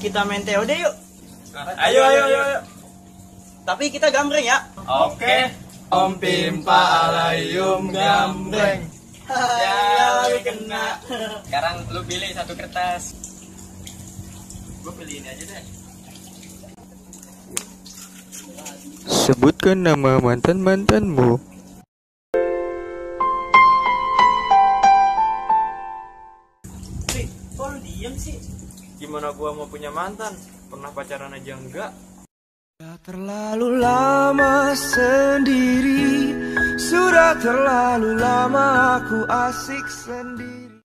kita main TOD yuk. Ayo, ayo, ayo. ayo. Tapi kita gambreng ya. Oke. Om Pimpa Alayum Gambreng. Ya, kena. Sekarang lu pilih satu kertas. Gue pilih ini aja deh. Sebutkan nama mantan-mantanmu. Kok lu diem sih? Gimana gua mau punya mantan? Pernah pacaran aja enggak? Sudah terlalu lama sendiri Sudah terlalu lama aku asik sendiri